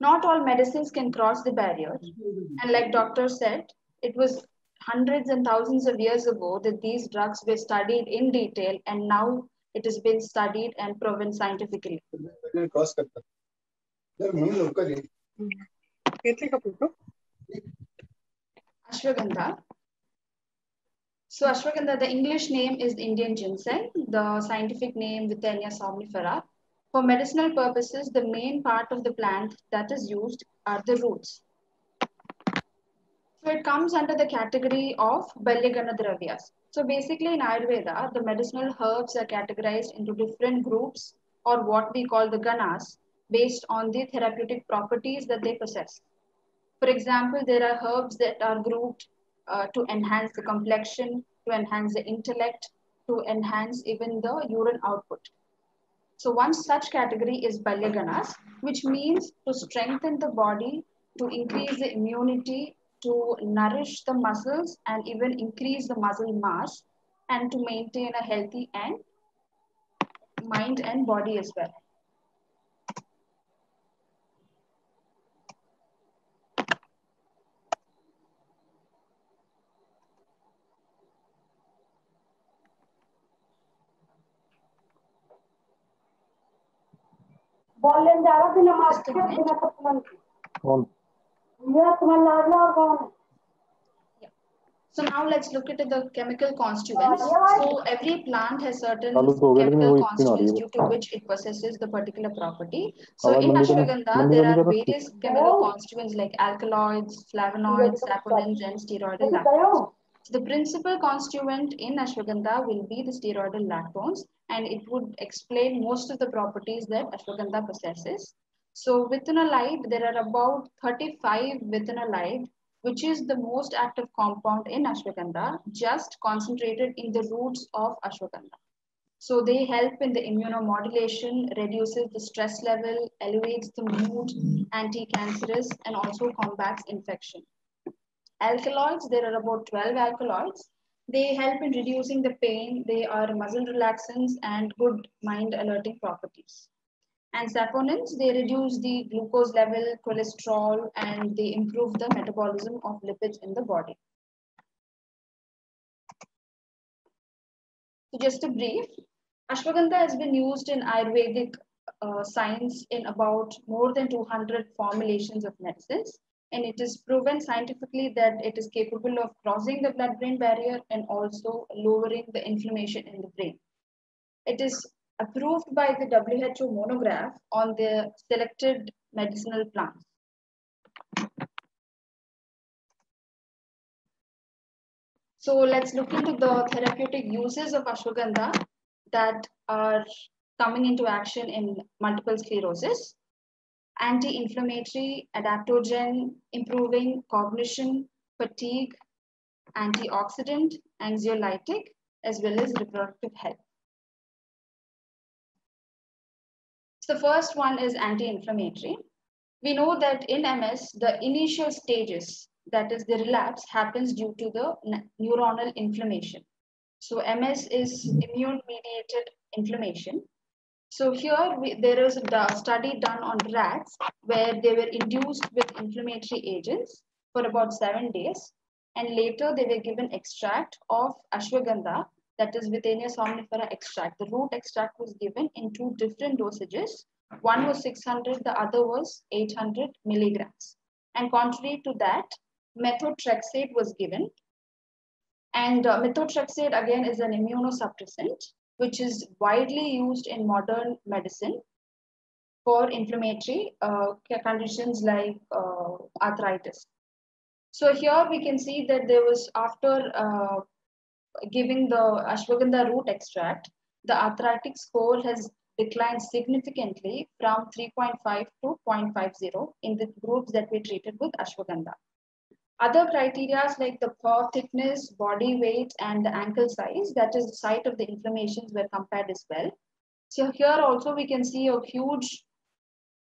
not all medicines can cross the barrier. And like doctor said, it was hundreds and thousands of years ago that these drugs were studied in detail and now it has been studied and proven scientifically. Ashwagandha. So Ashwagandha, the English name is Indian ginseng. The scientific name Withania somnifera for medicinal purposes, the main part of the plant that is used are the roots. So it comes under the category of Balyagana Dravyas. So basically in Ayurveda, the medicinal herbs are categorized into different groups or what we call the ganas based on the therapeutic properties that they possess. For example, there are herbs that are grouped uh, to enhance the complexion, to enhance the intellect, to enhance even the urine output. So one such category is Balyaganas, which means to strengthen the body, to increase the immunity, to nourish the muscles and even increase the muscle mass and to maintain a healthy and mind and body as well. So now let's look at the chemical constituents. So every plant has certain chemical constituents due to which it possesses the particular property. So in ashwagandha, there are various chemical constituents like alkaloids, flavonoids, saponins, and steroidal lactones. So the principal constituent in ashwagandha will be the steroidal lactones, and it would explain most of the properties that ashwagandha possesses. So withanolide, there are about 35 withanolide, which is the most active compound in ashwagandha, just concentrated in the roots of ashwagandha. So they help in the immunomodulation, reduces the stress level, elevates the mood, anti-cancerous, and also combats infection. Alkaloids, there are about 12 alkaloids. They help in reducing the pain. They are muscle relaxants and good mind alerting properties. And saponins, they reduce the glucose level, cholesterol, and they improve the metabolism of lipids in the body. So just a brief, ashwagandha has been used in Ayurvedic uh, science in about more than 200 formulations of medicines. And it is proven scientifically that it is capable of crossing the blood-brain barrier and also lowering the inflammation in the brain. It is approved by the WHO monograph on the selected medicinal plants. So let's look into the therapeutic uses of ashwagandha that are coming into action in multiple sclerosis. Anti-inflammatory, adaptogen, improving cognition, fatigue, antioxidant, anxiolytic, as well as reproductive health. So the first one is anti-inflammatory. We know that in MS, the initial stages, that is the relapse, happens due to the neuronal inflammation. So MS is immune-mediated inflammation. So here we, there is a study done on rats where they were induced with inflammatory agents for about seven days. And later they were given extract of ashwagandha, that is Withania somnifera extract. The root extract was given in two different dosages. One was 600, the other was 800 milligrams. And contrary to that, methotrexate was given. And uh, methotrexate again is an immunosuppressant, which is widely used in modern medicine for inflammatory uh, conditions like uh, arthritis. So here we can see that there was after uh, giving the ashwagandha root extract, the arthritic score has declined significantly from 3.5 to 0.50 in the groups that we treated with ashwagandha. Other criteria like the paw thickness, body weight, and the ankle size, that is the site of the inflammations were compared as well. So here also we can see a huge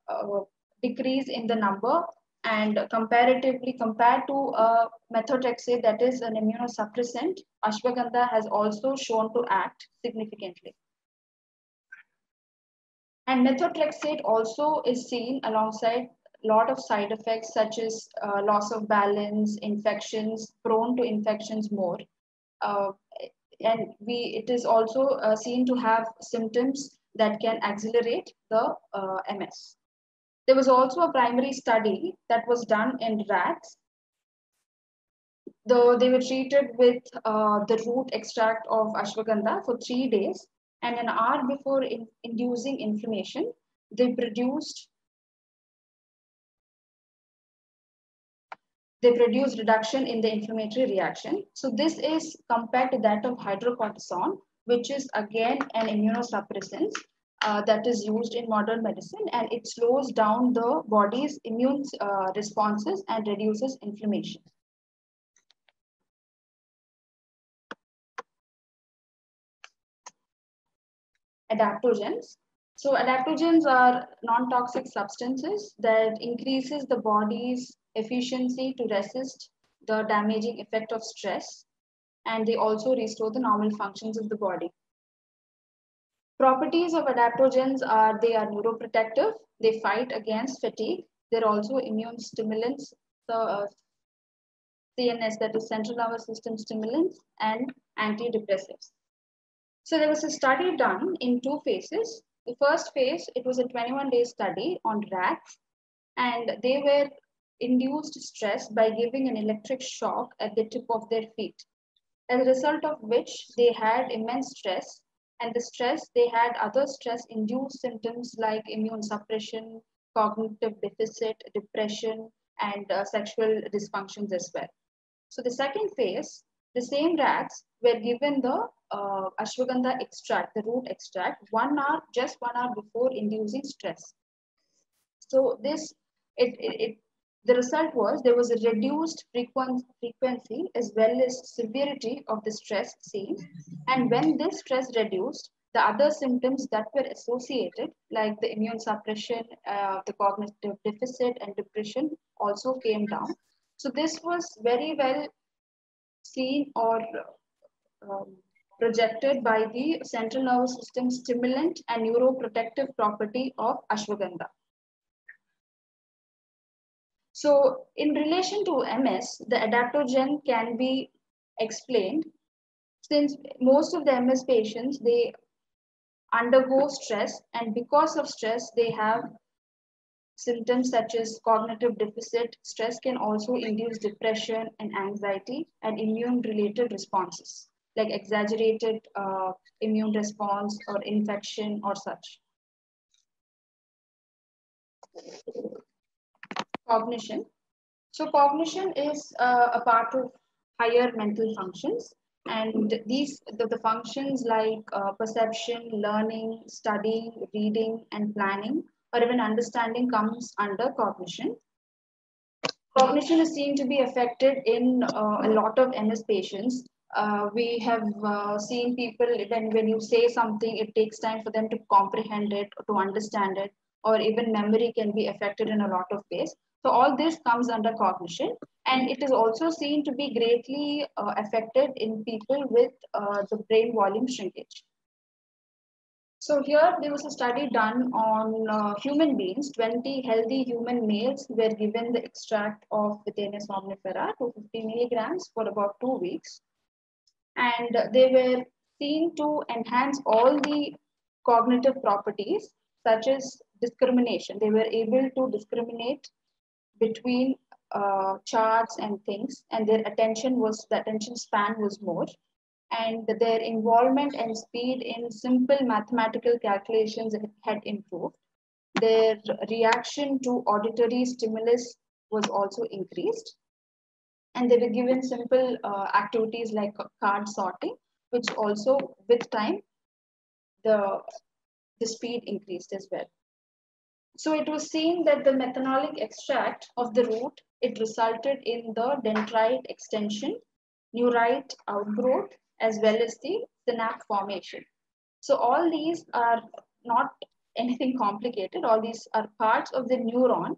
uh, decrease in the number and comparatively compared to uh, methotrexate that is an immunosuppressant, ashwagandha has also shown to act significantly. And methotrexate also is seen alongside lot of side effects such as uh, loss of balance, infections, prone to infections more. Uh, and we, it is also uh, seen to have symptoms that can accelerate the uh, MS. There was also a primary study that was done in rats. Though they were treated with uh, the root extract of ashwagandha for three days, and an hour before in, inducing inflammation, they produced they produce reduction in the inflammatory reaction. So this is compared to that of hydrocortisone, which is again an immunosuppressant uh, that is used in modern medicine and it slows down the body's immune uh, responses and reduces inflammation. Adaptogens. So adaptogens are non-toxic substances that increases the body's efficiency to resist the damaging effect of stress and they also restore the normal functions of the body. Properties of adaptogens are they are neuroprotective, they fight against fatigue, they're also immune stimulants, the uh, CNS, that is central nervous system stimulants, and antidepressives. So there was a study done in two phases. The first phase, it was a 21 day study on rats, and they were induced stress by giving an electric shock at the tip of their feet. As a result of which they had immense stress and the stress, they had other stress-induced symptoms like immune suppression, cognitive deficit, depression, and uh, sexual dysfunctions as well. So the second phase, the same rats were given the uh, ashwagandha extract, the root extract, one hour, just one hour before inducing stress. So this, it, it, it the result was there was a reduced frequency as well as severity of the stress seen. And when this stress reduced, the other symptoms that were associated, like the immune suppression, uh, the cognitive deficit, and depression, also came down. So this was very well seen or um, projected by the central nervous system stimulant and neuroprotective property of ashwagandha. So in relation to MS, the adaptogen can be explained since most of the MS patients, they undergo stress and because of stress, they have symptoms such as cognitive deficit. Stress can also induce depression and anxiety and immune related responses like exaggerated uh, immune response or infection or such. Cognition. So cognition is uh, a part of higher mental functions. And these, the, the functions like uh, perception, learning, studying, reading, and planning, or even understanding comes under cognition. Cognition is seen to be affected in uh, a lot of MS patients. Uh, we have uh, seen people, when, when you say something, it takes time for them to comprehend it, to understand it, or even memory can be affected in a lot of ways. So all this comes under cognition and it is also seen to be greatly uh, affected in people with uh, the brain volume shrinkage. So here there was a study done on uh, human beings, 20 healthy human males were given the extract of Withania somnifera, 250 milligrams for about two weeks. And they were seen to enhance all the cognitive properties such as discrimination. They were able to discriminate between uh, charts and things and their attention was the attention span was more. And their involvement and speed in simple mathematical calculations had improved. Their reaction to auditory stimulus was also increased. And they were given simple uh, activities like card sorting which also with time the the speed increased as well so it was seen that the methanolic extract of the root, it resulted in the dendrite extension, neurite outgrowth, as well as the synapse formation. So all these are not anything complicated. All these are parts of the neuron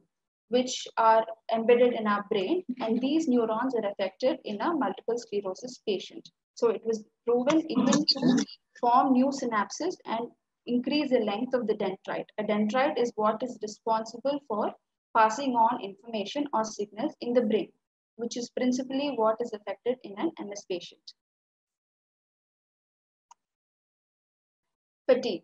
which are embedded in our brain and these neurons are affected in a multiple sclerosis patient. So it was proven even to form new synapses and increase the length of the dendrite. A dendrite is what is responsible for passing on information or signals in the brain, which is principally what is affected in an MS patient. Fatigue.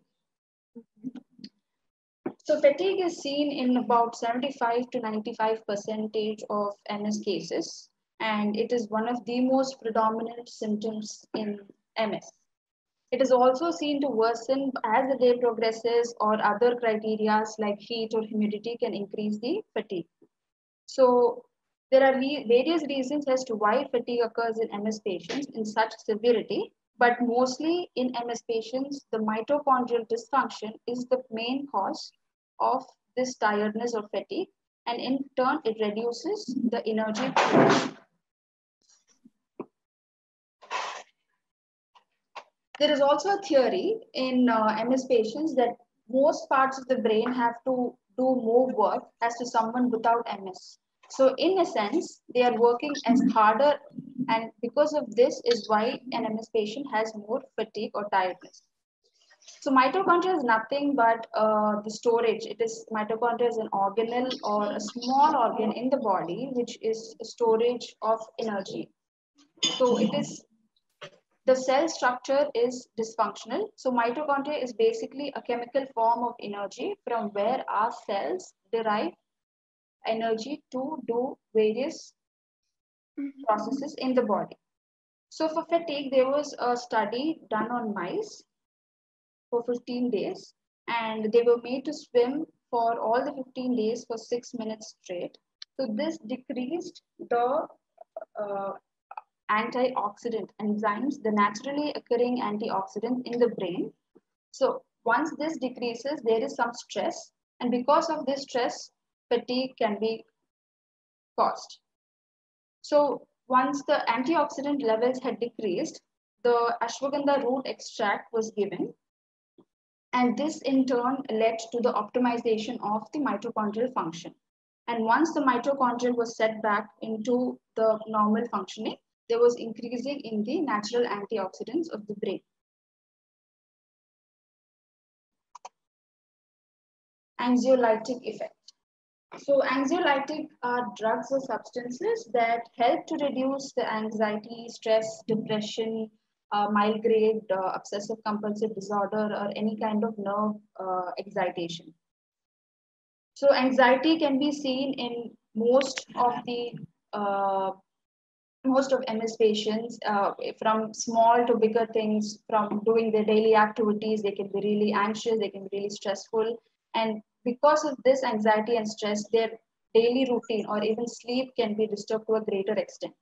So fatigue is seen in about 75 to 95 percentage of MS cases, and it is one of the most predominant symptoms in MS. It is also seen to worsen as the day progresses or other criteria like heat or humidity can increase the fatigue. So there are various reasons as to why fatigue occurs in MS patients in such severity, but mostly in MS patients, the mitochondrial dysfunction is the main cause of this tiredness or fatigue, and in turn, it reduces the energy There is also a theory in uh, MS patients that most parts of the brain have to do more work as to someone without MS. So in a sense, they are working as harder and because of this is why an MS patient has more fatigue or tiredness. So mitochondria is nothing but uh, the storage. It is mitochondria is an organelle or a small organ in the body, which is a storage of energy. So it is the cell structure is dysfunctional. So mitochondria is basically a chemical form of energy from where our cells derive energy to do various processes in the body. So for fatigue, there was a study done on mice for 15 days and they were made to swim for all the 15 days for six minutes straight. So this decreased the uh, antioxidant enzymes, the naturally occurring antioxidant in the brain. So once this decreases, there is some stress. And because of this stress, fatigue can be caused. So once the antioxidant levels had decreased, the ashwagandha root extract was given. And this in turn led to the optimization of the mitochondrial function. And once the mitochondria was set back into the normal functioning, there was increasing in the natural antioxidants of the brain. Anxiolytic effect. So anxiolytic are drugs or substances that help to reduce the anxiety, stress, depression, uh, mild grade uh, obsessive compulsive disorder or any kind of nerve uh, excitation. So anxiety can be seen in most of the uh, most of MS patients, uh, from small to bigger things, from doing their daily activities, they can be really anxious, they can be really stressful. And because of this anxiety and stress, their daily routine or even sleep can be disturbed to a greater extent.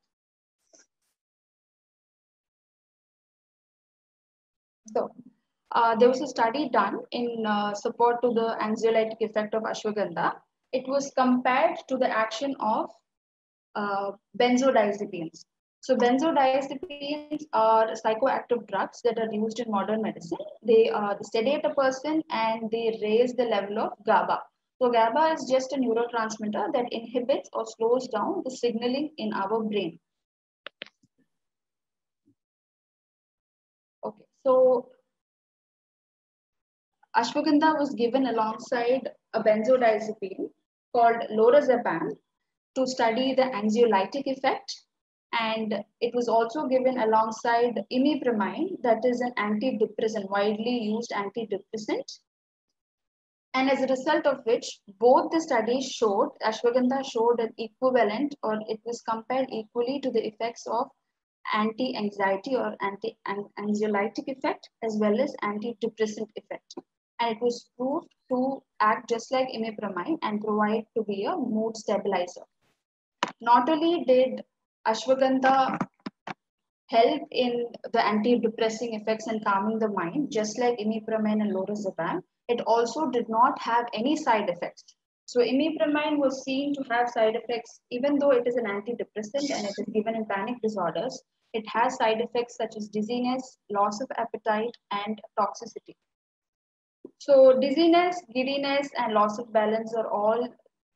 So, uh, there was a study done in uh, support to the anxiolytic effect of ashwagandha. It was compared to the action of uh, benzodiazepines. So benzodiazepines are psychoactive drugs that are used in modern medicine. They, uh, sedate a person and they raise the level of GABA. So GABA is just a neurotransmitter that inhibits or slows down the signaling in our brain. Okay, so ashwagandha was given alongside a benzodiazepine called lorazepam to study the anxiolytic effect. And it was also given alongside imipramine, that is an antidepressant, widely used antidepressant. And as a result of which, both the studies showed, ashwagandha showed an equivalent or it was compared equally to the effects of anti-anxiety or anti-anxiolytic effect as well as antidepressant effect. And it was proved to act just like imipramine and provide to be a mood stabilizer not only did ashwagandha help in the antidepressing effects and calming the mind, just like imipramine and lorazepam, it also did not have any side effects. So imipramine was seen to have side effects, even though it is an antidepressant and it is given in panic disorders, it has side effects such as dizziness, loss of appetite, and toxicity. So dizziness, giddiness, and loss of balance are all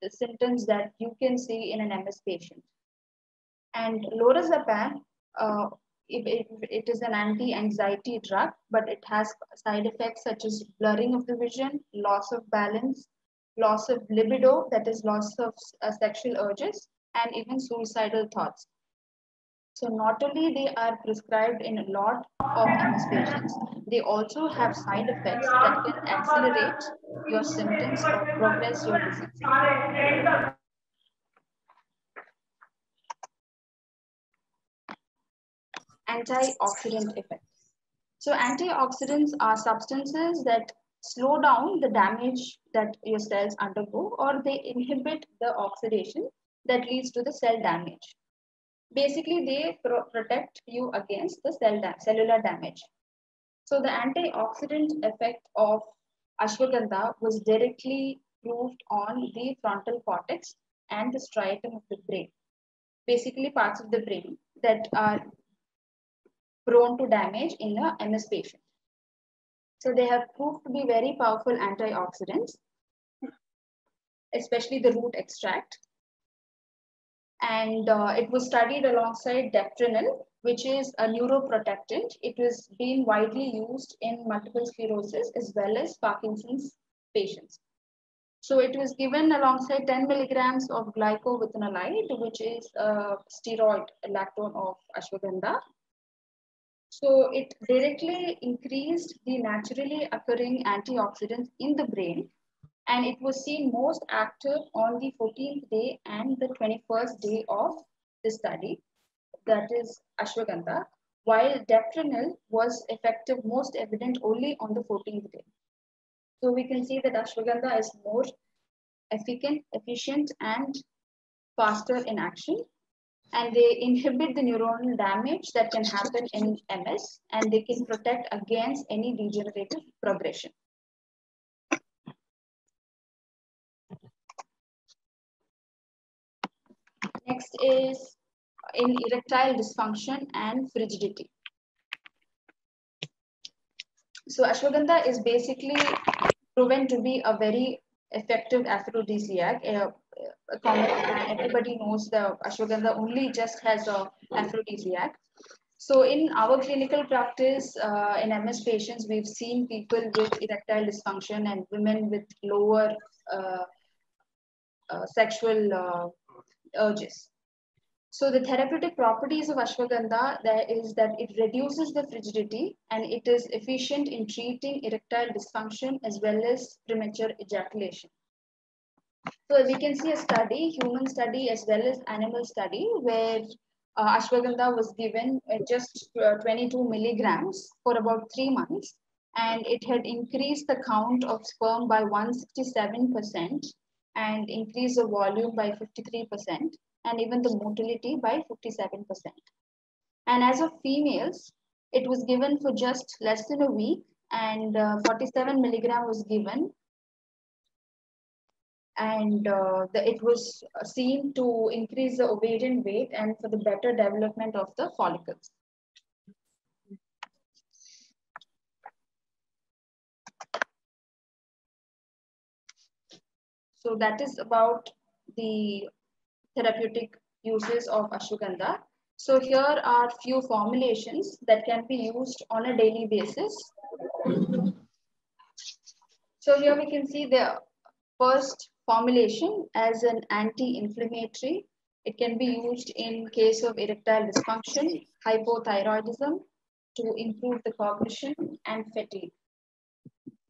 the symptoms that you can see in an MS patient. And lorazepam, uh, it, it, it is an anti-anxiety drug, but it has side effects such as blurring of the vision, loss of balance, loss of libido, that is loss of uh, sexual urges, and even suicidal thoughts. So not only they are prescribed in a lot of patients, they also have side effects that can accelerate your symptoms or progress your disease. Antioxidant effect. So antioxidants are substances that slow down the damage that your cells undergo or they inhibit the oxidation that leads to the cell damage. Basically, they pro protect you against the cell da cellular damage. So the antioxidant effect of ashwagandha was directly proved on the frontal cortex and the striatum of the brain. Basically parts of the brain that are prone to damage in a MS patient. So they have proved to be very powerful antioxidants, especially the root extract. And uh, it was studied alongside deprenyl, which is a neuroprotectant. It was being widely used in multiple sclerosis as well as Parkinson's patients. So it was given alongside 10 milligrams of glycowithanolide, which is a steroid lactone of ashwagandha, so it directly increased the naturally occurring antioxidants in the brain and it was seen most active on the 14th day and the 21st day of the study, that is ashwagandha, while deprenyl was effective most evident only on the 14th day. So we can see that ashwagandha is more efficient, efficient and faster in action and they inhibit the neuronal damage that can happen in MS and they can protect against any degenerative progression. Next is in erectile dysfunction and frigidity. So ashwagandha is basically proven to be a very effective aphrodisiac. Everybody knows the ashwagandha only just has a aphrodisiac. So in our clinical practice uh, in MS patients, we've seen people with erectile dysfunction and women with lower uh, uh, sexual uh, urges. So the therapeutic properties of ashwagandha there is that it reduces the frigidity and it is efficient in treating erectile dysfunction as well as premature ejaculation. So we can see a study, human study as well as animal study, where uh, ashwagandha was given uh, just uh, 22 milligrams for about three months, and it had increased the count of sperm by 167% and increase the volume by 53%, and even the motility by 57%. And as of females, it was given for just less than a week, and uh, 47 milligram was given and uh, the, it was seen to increase the ovarian weight and for the better development of the follicles. So that is about the therapeutic uses of ashwagandha. So here are few formulations that can be used on a daily basis. So here we can see the first formulation as an anti-inflammatory. It can be used in case of erectile dysfunction, hypothyroidism, to improve the cognition and fatigue.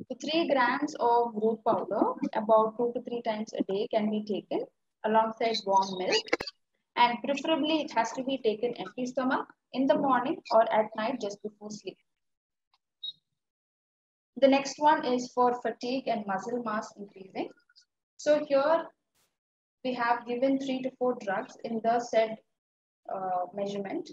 So 3 grams of root powder, about 2 to 3 times a day can be taken alongside warm milk. And preferably it has to be taken empty stomach in the morning or at night just before sleep. The next one is for fatigue and muscle mass increasing. So here we have given three to four drugs in the said uh, measurement.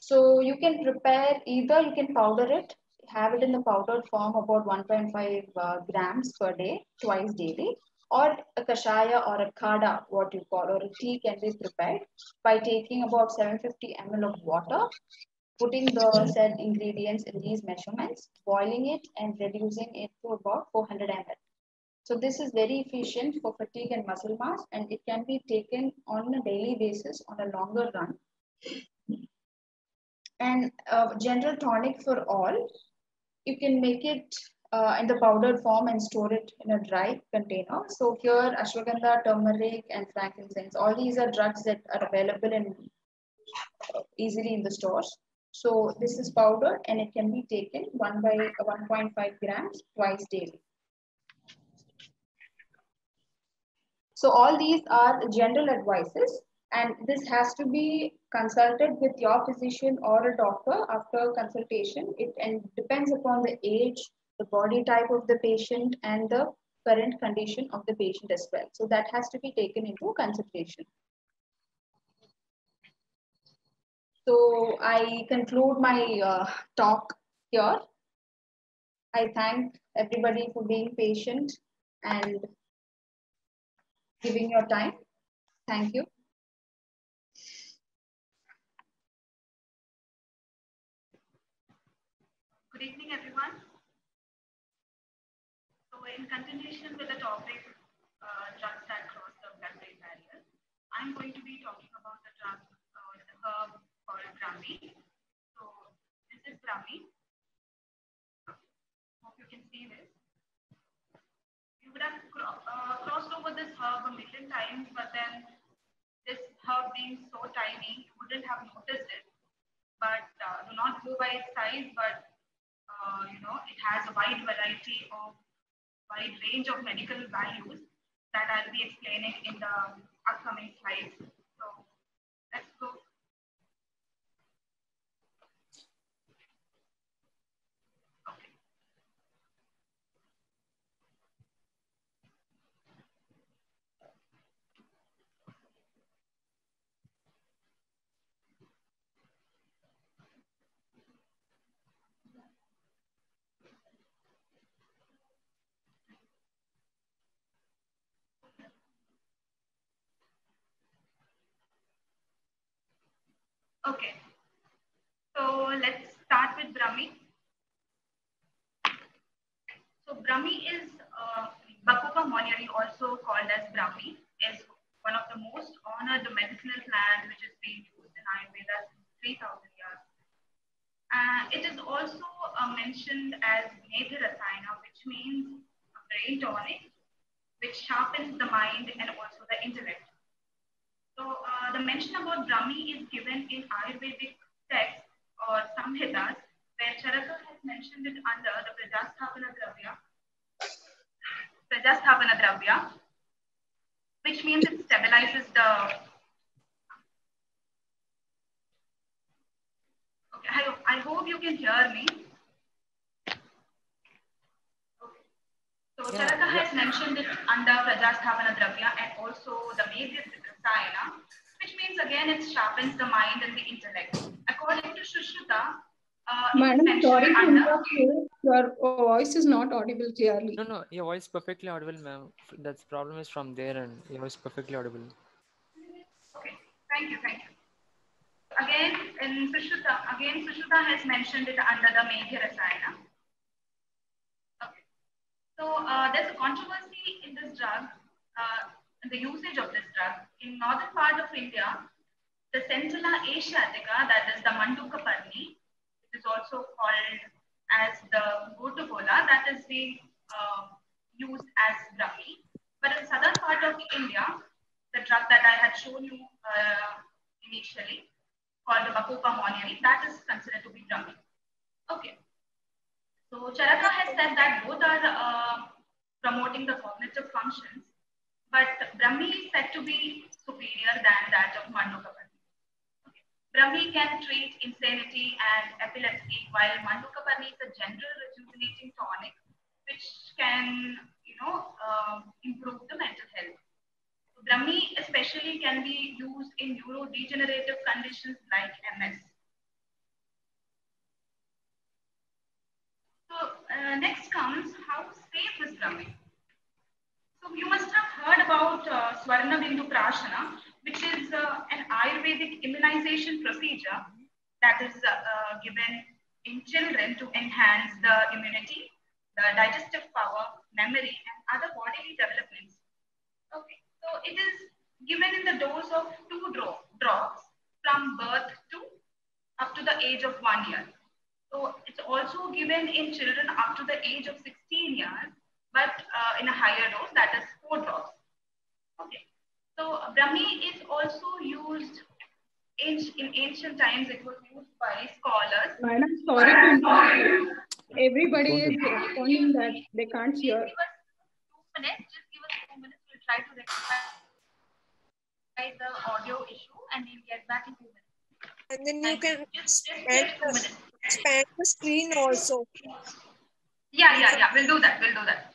So you can prepare either you can powder it, have it in the powdered form about 1.5 uh, grams per day, twice daily, or a kashaya or a kada, what you call, or a tea can be prepared by taking about 750 ml of water, putting the said ingredients in these measurements, boiling it and reducing it to about 400 ml. So this is very efficient for fatigue and muscle mass and it can be taken on a daily basis on a longer run. And a general tonic for all, you can make it uh, in the powdered form and store it in a dry container. So here, ashwagandha, turmeric, and frankincense, all these are drugs that are available uh, easily in the stores. So this is powdered and it can be taken one by 1.5 grams twice daily. So all these are general advices and this has to be consulted with your physician or a doctor after consultation. It and depends upon the age, the body type of the patient and the current condition of the patient as well. So that has to be taken into consideration. So I conclude my uh, talk here. I thank everybody for being patient and giving your time. Thank you. Good evening, everyone. So in continuation with the topic, uh, drugs that cross the blood-brain barrier, I'm going to be talking about the drug, uh, the herb called Brahmi. So this is Brahmi. Hope you can see this. You would have cro uh, crossed over this herb a million times, but then this herb being so tiny, you wouldn't have noticed it. But uh, do not go by its size, but know, it has a wide variety of wide range of medical values that I'll be explaining in the upcoming slides. Okay. So let's start with Brahmi. So Brahmi is uh, monnieri, also called as Brahmi, is one of the most honored medicinal plants which is being used in Ayurveda since 3000 years. Uh, it is also uh, mentioned as Medhya Rasayana, which means a brain tonic, which sharpens the mind and also the intellect. So uh, the mention about Brahmi is given in Ayurvedic texts or Samhitas, where Charaka has mentioned it under the Prajasthapana Dravya, Prajasthapana Dravya, which means it stabilizes the. Okay, I, I hope you can hear me. So Yeah, Charaka yeah. has mentioned it under Prajasthapana Dravya and also the Medhya Rasayana, which means again it sharpens the mind and the intellect. According to Sushruta, uh, Madam, sorry to under interrupt you. Your voice is not audible clearly. No, no, your voice perfectly audible, ma'am. That's problem is from there, and your voice perfectly audible. Okay, thank you, thank you. Again, in Sushruta, again Sushruta has mentioned it under the Medhya Rasayana. Okay. So uh, there's a controversy in this drug, uh, in the usage of this drug. In northern part of India, the Centella asiatica, that is the Manduka Parni, it is also called as the Gotu kola, that is being uh, used as Brahmi. But in southern part of India, the drug that I had shown you uh, initially, called the Bacopa monnieri, that is considered to be Brahmi. Okay. So Charaka has said that both are uh, promoting the cognitive functions, Brahmi is said to be superior than that of Mandukaparni. Okay. Brahmi can treat insanity and epilepsy, while Mandukaparni is a general rejuvenating tonic, which can, you know, uh, improve the mental health. Brahmi especially can be used in neurodegenerative conditions like MS. So uh, next comes how safe is Brahmi. So you must have heard about uh, Swarna Bindu Prashana, which is uh, an Ayurvedic immunization procedure that is uh, uh, given in children to enhance the immunity, the digestive power, memory, and other bodily developments. Okay, so it is given in the dose of two dro- drops from birth to up to the age of one year. So it's also given in children up to the age of 16 years, but uh, in a higher dose, that is four drops. Okay. So Brahmi is also used in, in ancient times. It was used by scholars. Madam, sorry to interrupt. Everybody is responding that they can't Please hear. give us two minutes. Just give us two minutes. We'll try to rectify the audio issue and we'll get back in two minutes. And then you Thank can Just, just expand give two the, minutes. expand the screen also. Yeah, yeah, yeah. We'll do that. We'll do that.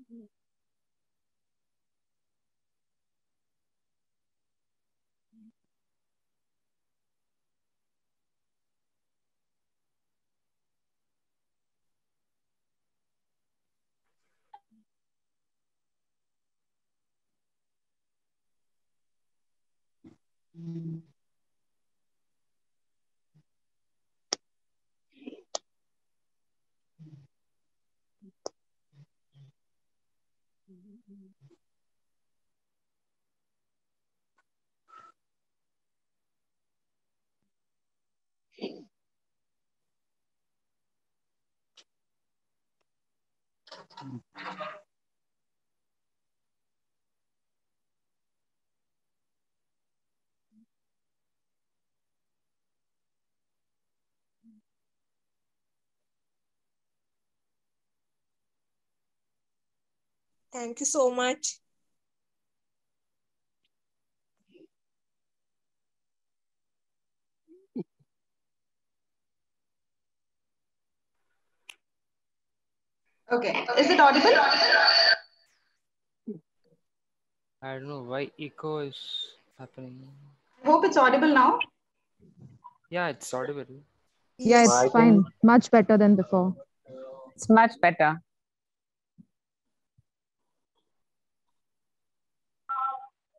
Mm-hmm. Mm-hmm. Thank you so much. Okay. Is it audible? I don't know why echo is happening. I hope it's audible now. Yeah, it's audible. Yeah, it's fine. Much better than before. It's much better.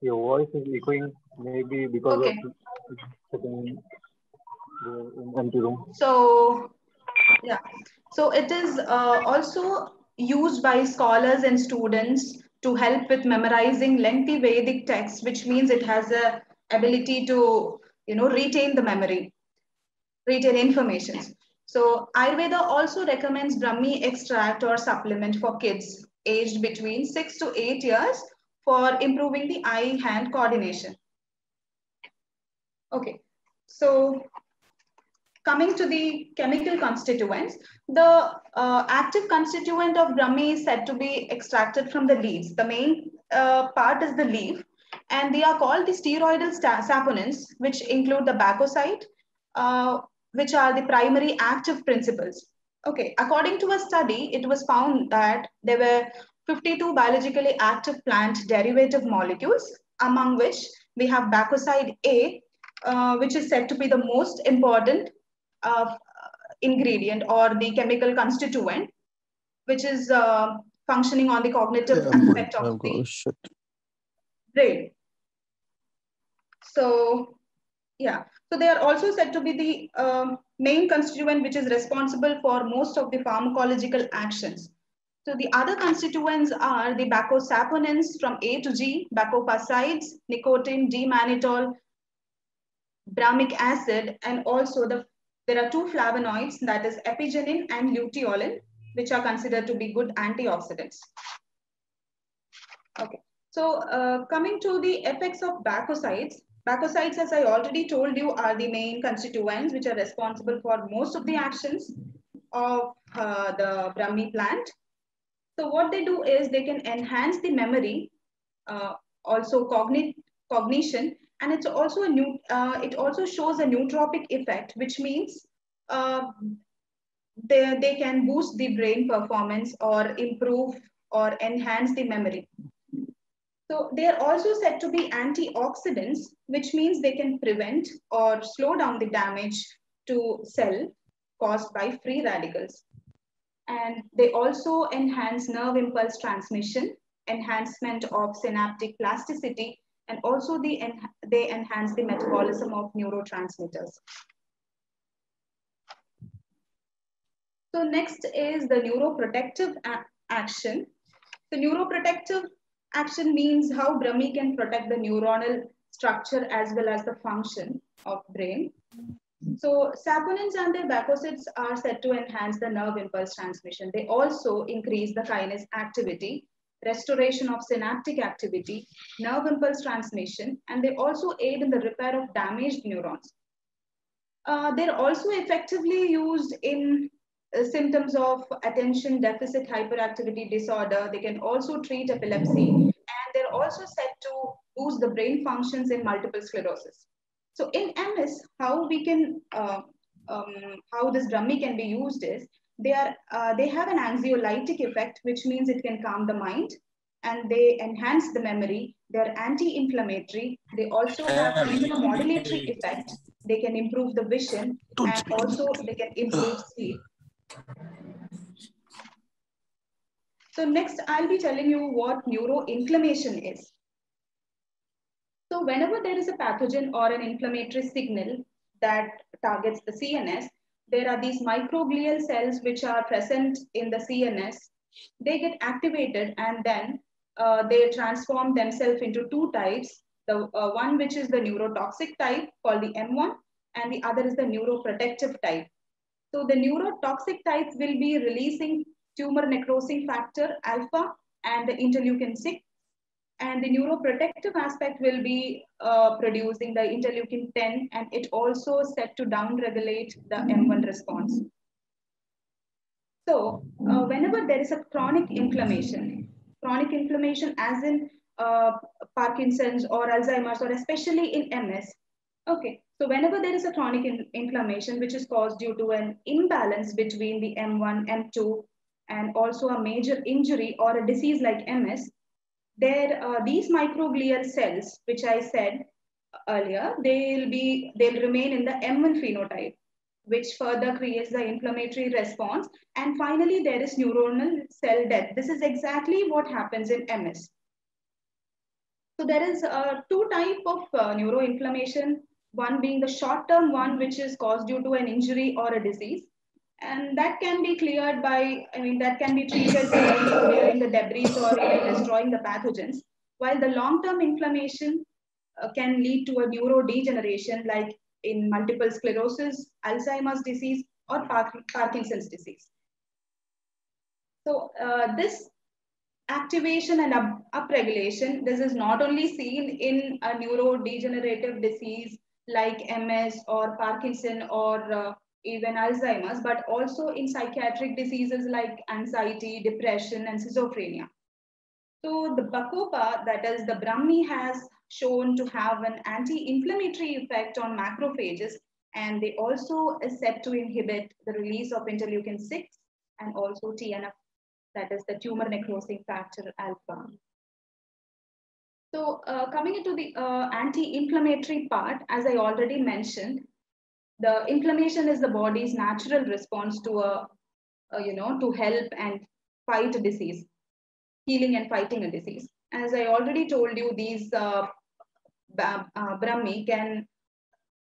Your voice is echoing, maybe because Okay. of sitting in the empty room. So, yeah. So it is uh, also used by scholars and students to help with memorizing lengthy Vedic texts, which means it has a ability to, you know, retain the memory, retain information. So Ayurveda also recommends Brahmi extract or supplement for kids aged between six to eight years for improving the eye-hand coordination. Okay, so coming to the chemical constituents, the uh, active constituent of Brahmi is said to be extracted from the leaves. The main uh, part is the leaf, and they are called the steroidal saponins, which include the bacoside, uh, which are the primary active principles. Okay, according to a study, it was found that there were 52 biologically active plant derivative molecules, among which we have bacoside A, uh, which is said to be the most important uh, ingredient or the chemical constituent, which is uh, functioning on the cognitive aspect of the brain. So, yeah. So they are also said to be the um, main constituent which is responsible for most of the pharmacological actions. So the other constituents are the bacosaponins from A to G, bacopasides, nicotine, D-mannitol, brahmic acid, and also the there are two flavonoids that is apigenin and luteolin, which are considered to be good antioxidants. Okay, so uh, coming to the effects of bacosides, bacosides, as I already told you, are the main constituents which are responsible for most of the actions of uh, the Brahmi plant. So what they do is they can enhance the memory, uh, also cognit cognition, and it's also a new. Uh, it also shows a nootropic effect, which means uh, they they can boost the brain performance or improve or enhance the memory. So they are also said to be antioxidants, which means they can prevent or slow down the damage to cell caused by free radicals. And they also enhance nerve impulse transmission, enhancement of synaptic plasticity, and also the they enhance the metabolism of neurotransmitters. So next is the neuroprotective action. The neuroprotective action means how Brahmi can protect the neuronal structure as well as the function of brain. So saponins and their bacosides are said to enhance the nerve impulse transmission. They also increase the kinase activity, restoration of synaptic activity, nerve impulse transmission, and they also aid in the repair of damaged neurons. Uh, they're also effectively used in uh, symptoms of attention deficit hyperactivity disorder. They can also treat epilepsy, and they're also said to boost the brain functions in multiple sclerosis. So in MS, how we can, uh, um, how this Brahmi can be used is, they are, uh, they have an anxiolytic effect, which means it can calm the mind, and they enhance the memory. They're anti-inflammatory. They also have immunomodulatory effect. They can improve the vision, and also they can improve sleep. So next, I'll be telling you what neuroinflammation is. So whenever there is a pathogen or an inflammatory signal that targets the CNS, there are these microglial cells which are present in the CNS. They get activated and then uh, they transform themselves into two types. The uh, one which is the neurotoxic type called the M1 and the other is the neuroprotective type. So the neurotoxic type will be releasing tumor necrosing factor alpha and the interleukin 6 and the neuroprotective aspect will be uh, producing the interleukin 10 and it also set to downregulate the M1 response. So uh, whenever there is a chronic inflammation, chronic inflammation as in uh, Parkinson's or Alzheimer's or especially in MS, okay, so whenever there is a chronic in inflammation which is caused due to an imbalance between the M1, M2 and also a major injury or a disease like MS, there uh, these microglial cells, which I said earlier, they'll be they'll remain in the M1 phenotype, which further creates the inflammatory response. And finally, there is neuronal cell death. This is exactly what happens in MS. So there is uh, two type of uh, neuroinflammation. One being the short-term one, which is caused due to an injury or a disease, and that can be cleared by, I mean, that can be treated by clearing the debris or destroying the pathogens, while the long-term inflammation uh, can lead to a neurodegeneration like in multiple sclerosis, Alzheimer's disease, or Parkinson's disease. So uh, this activation and up upregulation, this is not only seen in a neurodegenerative disease like MS or Parkinson or uh, even Alzheimer's, but also in psychiatric diseases like anxiety, depression, and schizophrenia. So the Bacopa, that is the Brahmi, has shown to have an anti-inflammatory effect on macrophages, and they also is said to inhibit the release of interleukin-6 and also TNF, that is the tumor necrosing factor alpha. So uh, coming into the uh, anti-inflammatory part, as I already mentioned, the inflammation is the body's natural response to a, a, you know to help and fight a disease healing and fighting a disease. As i already told you these uh, uh, brahmi can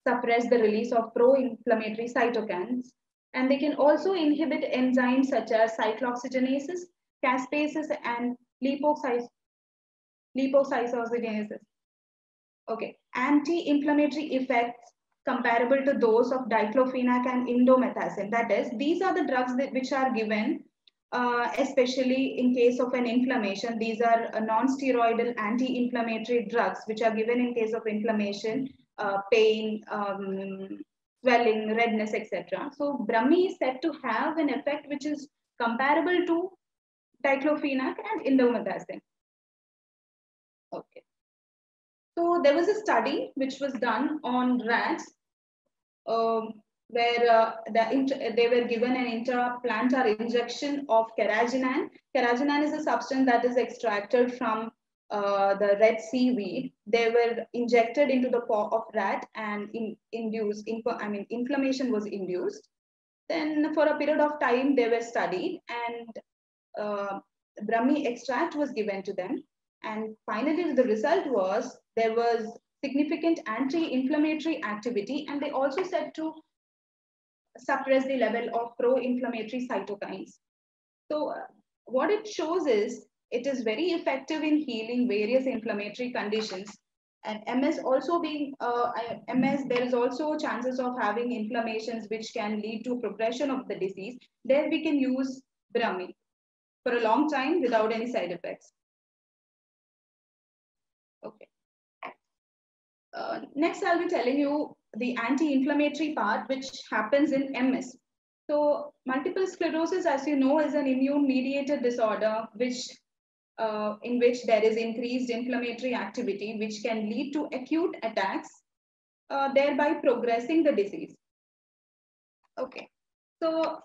suppress the release of pro-inflammatory cytokines. And they can also inhibit enzymes such as cyclooxygenases caspases and lipoxygenases okay anti-inflammatory effects comparable to those of diclofenac and indomethacin. That is, these are the drugs that, which are given, uh, especially in case of an inflammation. These are uh, non-steroidal anti-inflammatory drugs, which are given in case of inflammation, uh, pain, um, swelling, redness, etc. So Brahmi is said to have an effect which is comparable to diclofenac and indomethacin. So there was a study which was done on rats um, where uh, the they were given an intraplantar injection of carrageenan. Carrageenan is a substance that is extracted from uh, the red seaweed. They were injected into the paw of rat and in, induced, I mean, inflammation was induced. Then for a period of time, they were studied and uh, Brahmi extract was given to them. And finally, the result was there was significant anti-inflammatory activity, and they also said to suppress the level of pro-inflammatory cytokines. So uh, what it shows is it is very effective in healing various inflammatory conditions. And MS also being, uh, MS, there is also chances of having inflammations which can lead to progression of the disease. There we can use Brahmi for a long time without any side effects. Okay. Uh, next, I'll be telling you the anti-inflammatory part, which happens in MS. So multiple sclerosis, as you know, is an immune-mediated disorder, which uh, in which there is increased inflammatory activity, which can lead to acute attacks, uh, thereby progressing the disease. Okay, so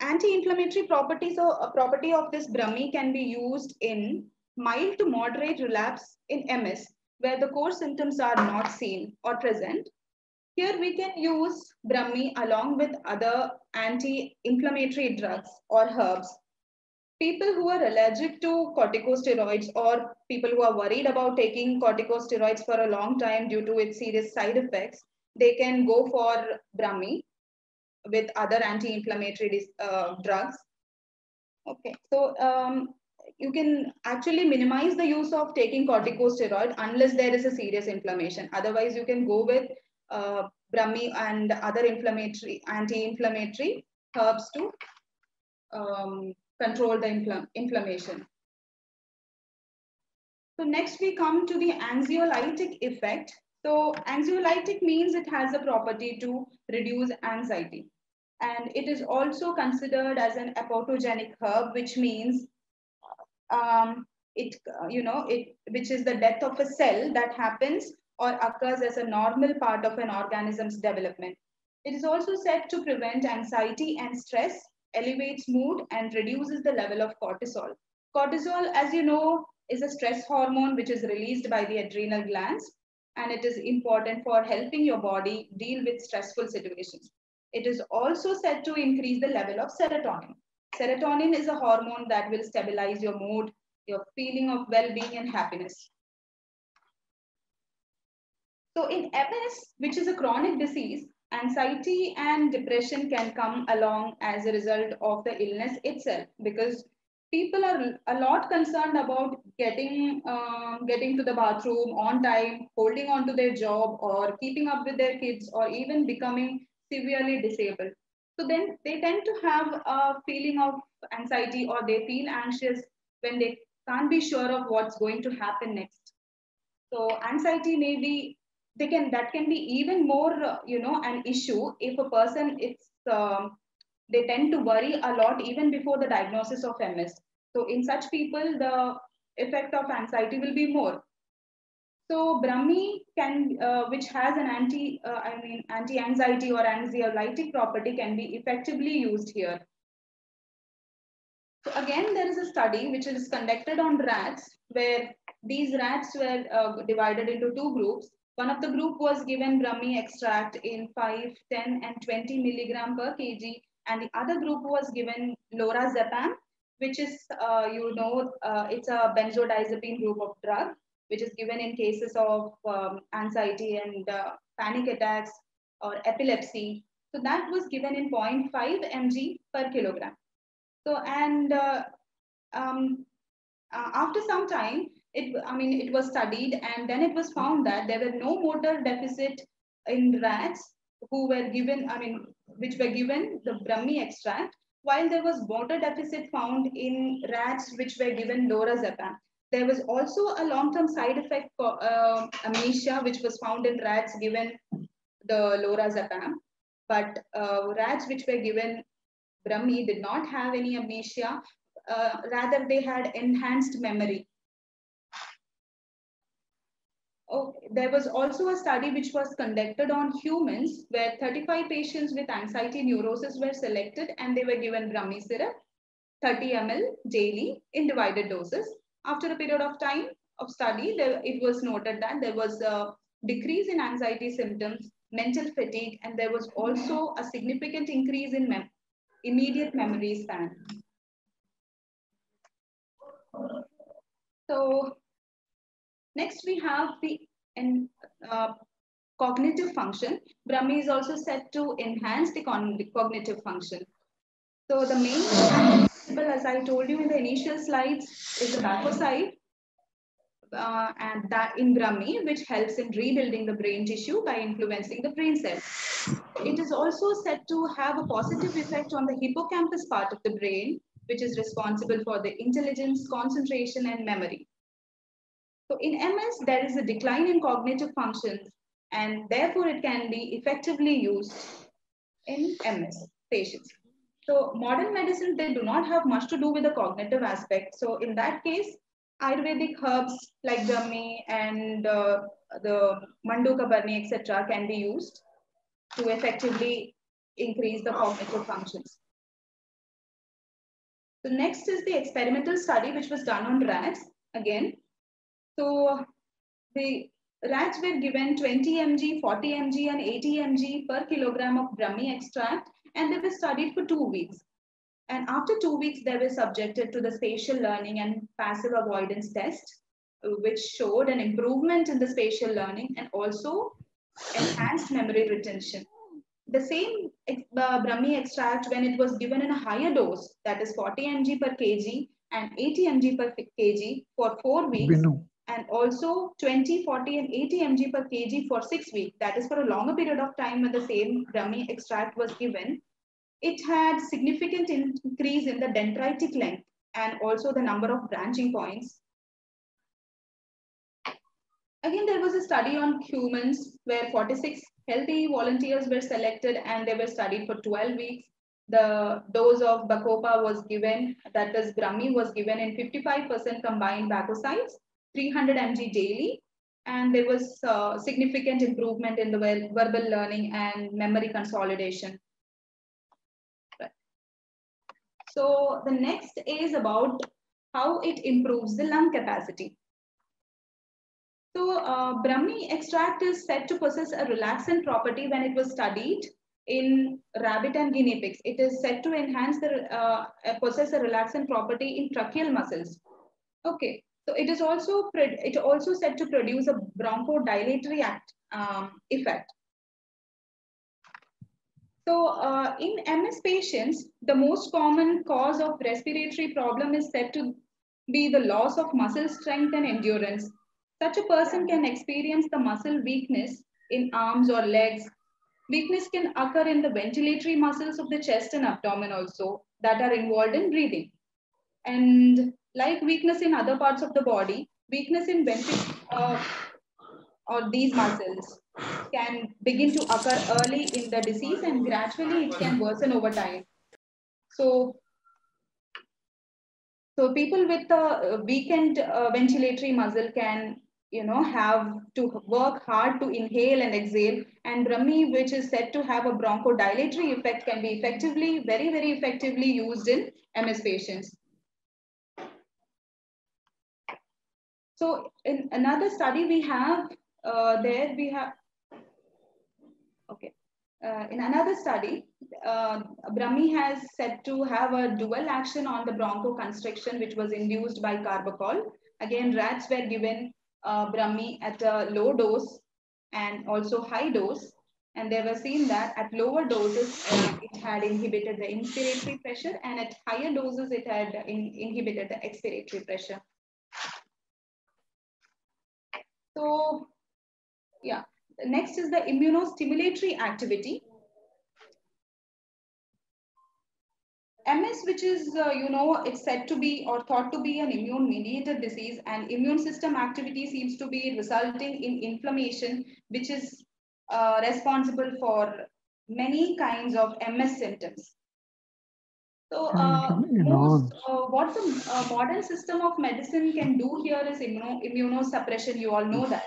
anti-inflammatory properties or a property of this Brahmi can be used in mild to moderate relapse in MS, where the core symptoms are not seen or present. Here we can use Brahmi along with other anti-inflammatory drugs or herbs. People who are allergic to corticosteroids or people who are worried about taking corticosteroids for a long time due to its serious side effects, they can go for Brahmi with other anti-inflammatory uh, drugs. Okay, so um, you can actually minimize the use of taking corticosteroid unless there is a serious inflammation. Otherwise, you can go with uh, Brahmi and other inflammatory, anti-inflammatory herbs to um, control the infl inflammation. So next we come to the anxiolytic effect. So anxiolytic means it has a property to reduce anxiety. And it is also considered as an apoptogenic herb, which means um, it, you know, it, which is the death of a cell that happens or occurs as a normal part of an organism's development. It is also said to prevent anxiety and stress, elevates mood, and reduces the level of cortisol. Cortisol, as you know, is a stress hormone which is released by the adrenal glands, and it is important for helping your body deal with stressful situations. It is also said to increase the level of serotonin. Serotonin is a hormone that will stabilize your mood, your feeling of well-being and happiness. So in MS, which is a chronic disease, anxiety and depression can come along as a result of the illness itself because people are a lot concerned about getting um, getting to the bathroom on time holding on to their job or keeping up with their kids or even becoming severely disabled so then they tend to have a feeling of anxiety or they feel anxious when they can't be sure of what's going to happen next. So anxiety may be they can that can be even more you know an issue if a person it's um, they tend to worry a lot even before the diagnosis of ms so in such people the effect of anxiety will be more so brahmi can uh, which has an anti uh, i mean anti anxiety or anxiolytic property can be effectively used here. So again there is a study which is conducted on rats where these rats were uh, divided into two groups. One of the group was given Brahmi extract in 5, 10 and 20 milligram per kg and the other group was given lorazepam which is, uh, you know, uh, it's a benzodiazepine group of drug which is given in cases of um, anxiety and uh, panic attacks or epilepsy. So that was given in 0.5 mg per kilogram. So and uh, um, uh, after some time, it, I mean, it was studied and then it was found that there were no motor deficit in rats who were given, I mean, which were given the Brahmi extract, while there was motor deficit found in rats which were given lorazepam. There was also a long-term side effect for uh, amnesia, which was found in rats given the lorazepam. But uh, rats which were given Brahmi did not have any amnesia. Uh, rather, they had enhanced memory. Okay. There was also a study which was conducted on humans where 35 patients with anxiety neurosis were selected and they were given Brahmi syrup, 30 ml daily in divided doses. After a period of time of study, there, it was noted that there was a decrease in anxiety symptoms, mental fatigue, and there was also a significant increase in mem immediate memory span. So Next, we have the uh, cognitive function. Brahmi is also said to enhance the cognitive function. So the main I told you in the initial slides, is the bacoside, uh, and that in Brahmi, which helps in rebuilding the brain tissue by influencing the brain cells. It is also said to have a positive effect on the hippocampus part of the brain, which is responsible for the intelligence, concentration, and memory. So in MS, there is a decline in cognitive functions, and therefore it can be effectively used in MS patients. So modern medicine, they do not have much to do with the cognitive aspect. So in that case, Ayurvedic herbs like Brahmi and uh, the Mandukaparni, etc., can be used to effectively increase the cognitive functions. So next is the experimental study, which was done on rats again. So the rats were given 20 mg, 40 mg, and 80 mg per kilogram of Brahmi extract, and they were studied for two weeks. And after two weeks, they were subjected to the spatial learning and passive avoidance test, which showed an improvement in the spatial learning and also enhanced memory retention. The same uh, Brahmi extract, when it was given in a higher dose, that is 40 mg per kg and 80 mg per kg for four weeks. And also 20, 40, and 80 mg per kg for six weeks, that is for a longer period of time when the same Brahmi extract was given, it had significant increase in the dendritic length and also the number of branching points. Again, there was a study on humans where 46 healthy volunteers were selected and they were studied for 12 weeks. The dose of Bacopa was given, that is Brahmi was given in 55% combined bacosides, 300 mg daily. And there was uh, significant improvement in the verbal learning and memory consolidation. So the next is about how it improves the lung capacity. So uh, Brahmi extract is said to possess a relaxant property when it was studied in rabbit and guinea pigs. It is said to enhance the uh, possess a relaxant property in tracheal muscles. Okay, so it is also it also said to produce a bronchodilatory act, um, effect. So uh, in MS patients, the most common cause of respiratory problem is said to be the loss of muscle strength and endurance. Such a person can experience the muscle weakness in arms or legs. Weakness can occur in the ventilatory muscles of the chest and abdomen also that are involved in breathing. And like weakness in other parts of the body, weakness in ventil uh, or these muscles can begin to occur early in the disease and gradually it can worsen over time. So, so people with a weakened uh, ventilatory muscle can, you know, have to work hard to inhale and exhale. And Brahmi, which is said to have a bronchodilatory effect, can be effectively, very, very effectively used in MS patients. So in another study we have, uh, there we have, Okay. Uh, in another study, uh, Brahmi has said to have a dual action on the bronchoconstriction, which was induced by carbachol. Again, rats were given uh, Brahmi at a low dose and also high dose. And they were seen that at lower doses, uh, it had inhibited the inspiratory pressure, and at higher doses, it had in inhibited the expiratory pressure. So, yeah, Next is the immunostimulatory activity. MS, which is, uh, you know, it's said to be or thought to be an immune mediated disease and immune system activity seems to be resulting in inflammation, which is uh, responsible for many kinds of MS symptoms. So uh, most, uh, what the uh, modern system of medicine can do here is immuno immunosuppression. You all know that,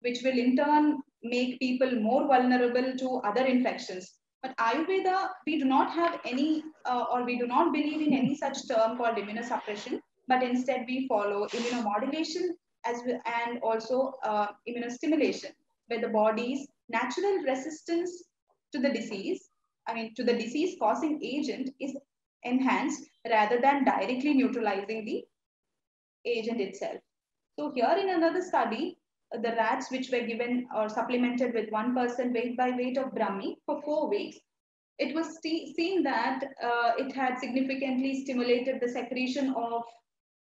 which will in turn make people more vulnerable to other infections. But Ayurveda, we do not have any, uh, or we do not believe in any such term called immunosuppression, but instead we follow immunomodulation as well, and also uh, immunostimulation, where the body's natural resistance to the disease, I mean, to the disease causing agent is enhanced rather than directly neutralizing the agent itself. So here in another study, the rats which were given or supplemented with 1% weight by weight of Brahmi for four weeks. it was seen that uh, it had significantly stimulated the secretion of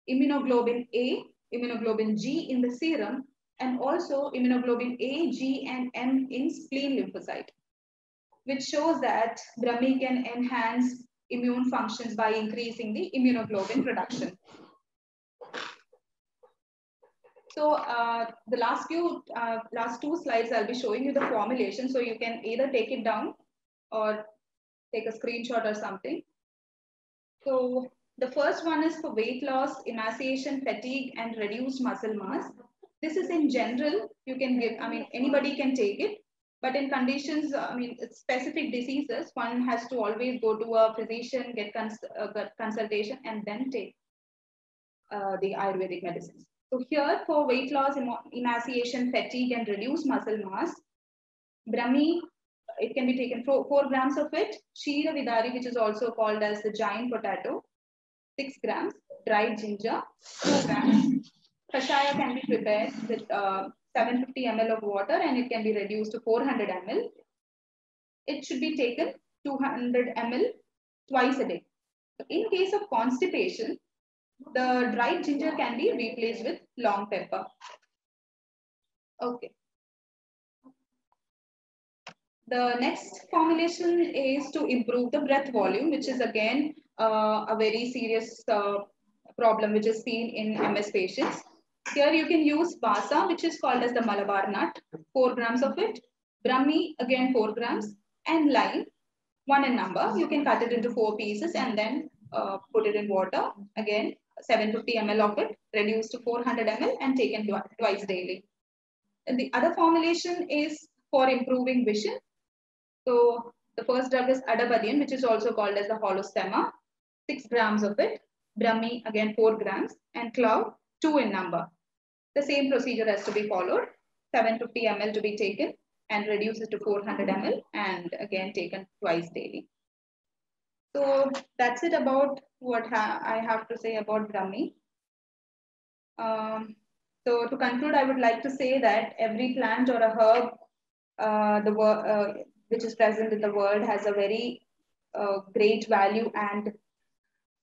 immunoglobulin A, immunoglobulin G in the serum, and also immunoglobulin A, G, and M in spleen lymphocyte, which shows that Brahmi can enhance immune functions by increasing the immunoglobulin production. So uh, the last few, uh, last two slides, I'll be showing you the formulation. So you can either take it down or take a screenshot or something. So the first one is for weight loss, emaciation, fatigue, and reduced muscle mass. This is in general, you can give, I mean, anybody can take it, but in conditions, I mean, specific diseases, one has to always go to a physician, get, cons uh, get consultation, and then take uh, the Ayurvedic medicines. So here for weight loss, emaciation, fatigue, and reduced muscle mass, Brahmi, it can be taken four, four grams of it. Shira Vidari, which is also called as the giant potato, six grams. Dried ginger, two grams. Kashaya can be prepared with uh, 750 ml of water and it can be reduced to 400 ml. It should be taken 200 ml twice a day. In case of constipation, the dried ginger can be replaced with long pepper. Okay. The next formulation is to improve the breath volume, which is again uh, a very serious uh, problem which is seen in MS patients. Here you can use Vasa, which is called as the Malabar nut, 4 grams of it. Brahmi, again 4 grams. And lime, 1 in number. You can cut it into 4 pieces and then uh, put it in water. Again, 750 ml of it, reduced to 400 ml and taken twice daily. And the other formulation is for improving vision. So the first drug is Adabadian, which is also called as the holostemma, 6 grams of it. Brahmi, again 4 grams. And clove, 2 in number. The same procedure has to be followed. 750 ml to be taken and reduce it to 400 ml and again taken twice daily. So that's it about what ha I have to say about Brahmi. Um, so to conclude, I would like to say that every plant or a herb uh, the uh, which is present in the world has a very uh, great value and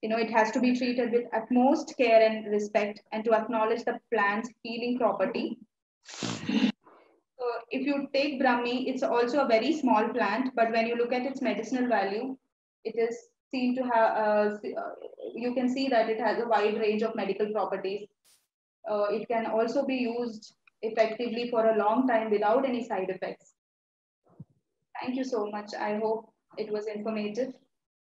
you know it has to be treated with utmost care and respect and to acknowledge the plant's healing property. So if you take Brahmi, it's also a very small plant, but when you look at its medicinal value, it is seen to have, uh, uh, you can see that it has a wide range of medical properties. Uh, it can also be used effectively for a long time without any side effects. Thank you so much. I hope it was informative.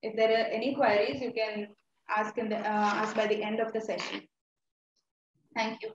If there are any queries, you can ask, in the, uh, by the end of the session. Thank you.